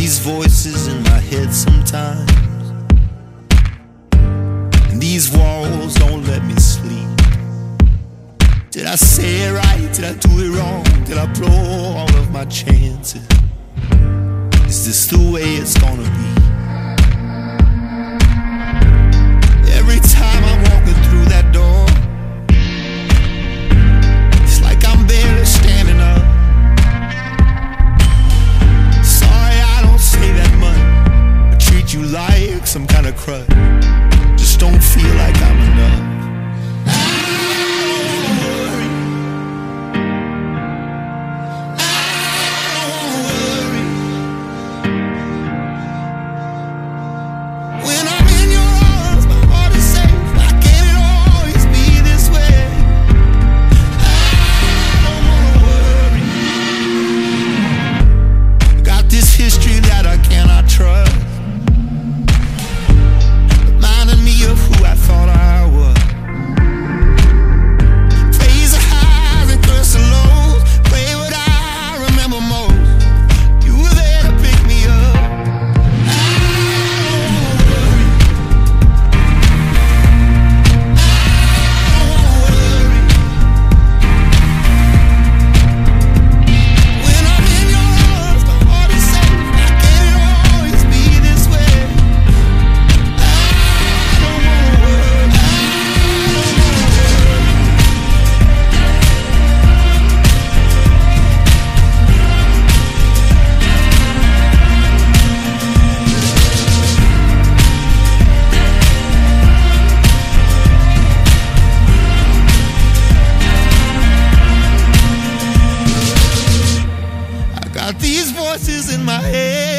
these voices in my head sometimes. And these walls don't let me sleep. Did I say it right? Did I do it wrong? Did I blow all of my chances? Is this the way it's gonna be? Crutch. Just don't feel like I'm enough. my head.